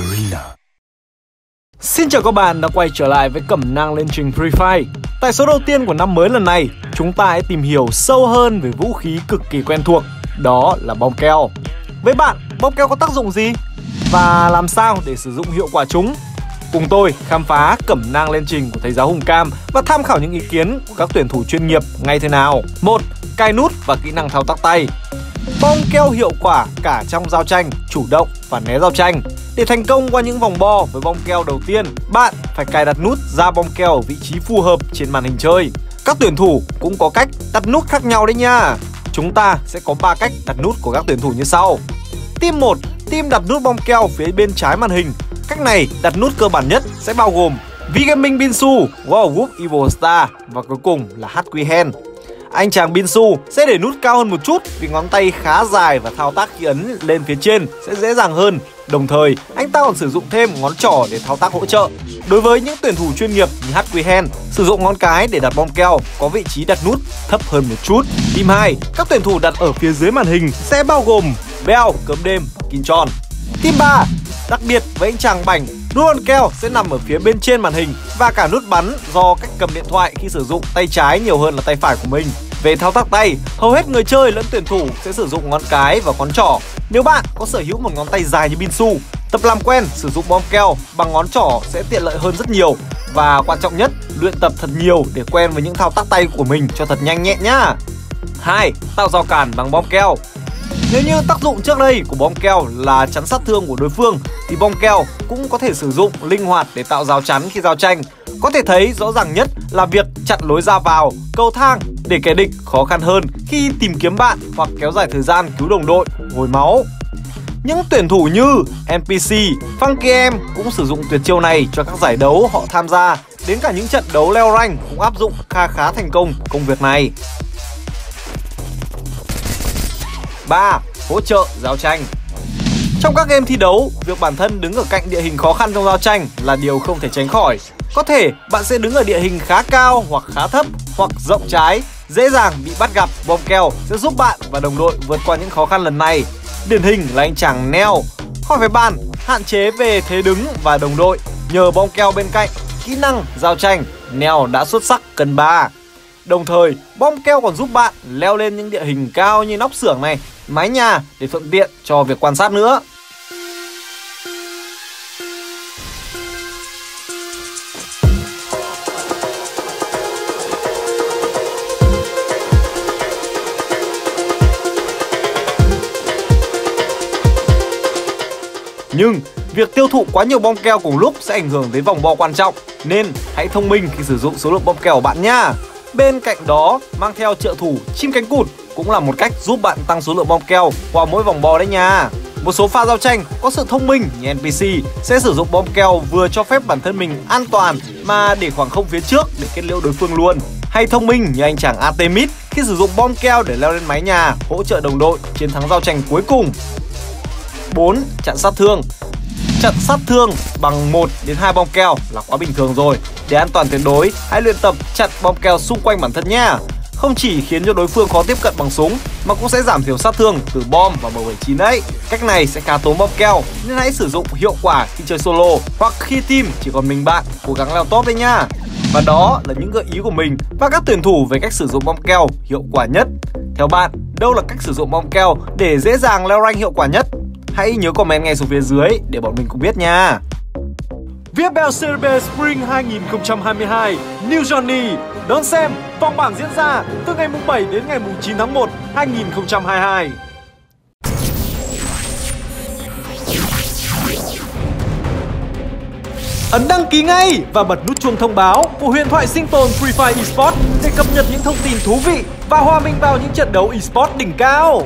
Garena. Xin chào các bạn đã quay trở lại với cẩm nang lên trình Free Fire. Tại số đầu tiên của năm mới lần này, chúng ta hãy tìm hiểu sâu hơn về vũ khí cực kỳ quen thuộc, đó là bom keo. Với bạn, bom keo có tác dụng gì? Và làm sao để sử dụng hiệu quả chúng? Cùng tôi khám phá cẩm nang lên trình của thầy giáo Hùng Cam và tham khảo những ý kiến của các tuyển thủ chuyên nghiệp ngay thế nào. một Cài nút và kỹ năng thao tác tay. Bong keo hiệu quả cả trong giao tranh, chủ động và né giao tranh. Để thành công qua những vòng bo với bong keo đầu tiên, bạn phải cài đặt nút ra bong keo ở vị trí phù hợp trên màn hình chơi. Các tuyển thủ cũng có cách đặt nút khác nhau đấy nha. Chúng ta sẽ có 3 cách đặt nút của các tuyển thủ như sau. Team 1, team đặt nút bong keo phía bên trái màn hình. Cách này đặt nút cơ bản nhất sẽ bao gồm V-Gaming Binsu, World Whoop Evil Star và cuối cùng là HQ Hand. Anh chàng Binsu sẽ để nút cao hơn một chút vì ngón tay khá dài và thao tác khi ấn lên phía trên sẽ dễ dàng hơn. Đồng thời, anh ta còn sử dụng thêm ngón trỏ để thao tác hỗ trợ. Đối với những tuyển thủ chuyên nghiệp như HQ Hand, sử dụng ngón cái để đặt bom keo có vị trí đặt nút thấp hơn một chút. Team 2, các tuyển thủ đặt ở phía dưới màn hình sẽ bao gồm Bell, Cấm Đêm Kim Tròn. Team 3, đặc biệt với anh chàng bảnh Nút bom keo sẽ nằm ở phía bên trên màn hình và cả nút bắn do cách cầm điện thoại khi sử dụng tay trái nhiều hơn là tay phải của mình. Về thao tác tay, hầu hết người chơi lẫn tuyển thủ sẽ sử dụng ngón cái và ngón trỏ. Nếu bạn có sở hữu một ngón tay dài như Binsu, tập làm quen sử dụng bom keo bằng ngón trỏ sẽ tiện lợi hơn rất nhiều. Và quan trọng nhất, luyện tập thật nhiều để quen với những thao tác tay của mình cho thật nhanh nhẹn nhá. 2. Tạo rào cản bằng bom keo nếu như tác dụng trước đây của bom keo là chắn sát thương của đối phương thì bom keo cũng có thể sử dụng linh hoạt để tạo rào chắn khi giao tranh. Có thể thấy rõ ràng nhất là việc chặn lối ra vào, cầu thang để kẻ địch khó khăn hơn khi tìm kiếm bạn hoặc kéo dài thời gian cứu đồng đội, hồi máu. Những tuyển thủ như NPC, Funky em cũng sử dụng tuyệt chiêu này cho các giải đấu họ tham gia. Đến cả những trận đấu leo rank cũng áp dụng kha khá thành công công việc này. 3. Hỗ trợ giao tranh Trong các game thi đấu, việc bản thân đứng ở cạnh địa hình khó khăn trong giao tranh là điều không thể tránh khỏi. Có thể bạn sẽ đứng ở địa hình khá cao hoặc khá thấp hoặc rộng trái, dễ dàng bị bắt gặp bom keo sẽ giúp bạn và đồng đội vượt qua những khó khăn lần này. Điển hình là anh chàng Neo. Khỏi phải bàn, hạn chế về thế đứng và đồng đội nhờ bom keo bên cạnh, kỹ năng giao tranh, Neo đã xuất sắc cân 3. Đồng thời, bom keo còn giúp bạn leo lên những địa hình cao như nóc xưởng này, mái nhà để thuận tiện cho việc quan sát nữa. Nhưng việc tiêu thụ quá nhiều bom keo cùng lúc sẽ ảnh hưởng đến vòng bo quan trọng Nên hãy thông minh khi sử dụng số lượng bom keo của bạn nha Bên cạnh đó, mang theo trợ thủ chim cánh cụt cũng là một cách giúp bạn tăng số lượng bom keo qua mỗi vòng bò đấy nha. Một số pha giao tranh có sự thông minh như NPC sẽ sử dụng bom keo vừa cho phép bản thân mình an toàn mà để khoảng không phía trước để kết liễu đối phương luôn. Hay thông minh như anh chàng Artemis khi sử dụng bom keo để leo lên mái nhà hỗ trợ đồng đội chiến thắng giao tranh cuối cùng. 4. Chặn sát thương Chặn sát thương bằng 1 đến 2 bom keo là quá bình thường rồi. Để an toàn tuyệt đối, hãy luyện tập chặn bom keo xung quanh bản thân nha. Không chỉ khiến cho đối phương khó tiếp cận bằng súng mà cũng sẽ giảm thiểu sát thương từ bom và M79 đấy. Cách này sẽ khá tốn bom keo nên hãy sử dụng hiệu quả khi chơi solo hoặc khi team chỉ còn mình bạn cố gắng leo top đấy nha. Và đó là những gợi ý của mình và các tuyển thủ về cách sử dụng bom keo hiệu quả nhất. Theo bạn, đâu là cách sử dụng bom keo để dễ dàng leo rank hiệu quả nhất? Hãy nhớ comment ngay xuống phía dưới để bọn mình cùng biết nha. Vietbell Series Spring 2022 New Journey Đón xem, vòng bảng diễn ra từ ngày 7 đến ngày 9 tháng 1 2022 Ấn đăng ký ngay và bật nút chuông thông báo của huyền thoại sinh tồn Free Fire Esports để cập nhật những thông tin thú vị và hòa mình vào những trận đấu esports đỉnh cao.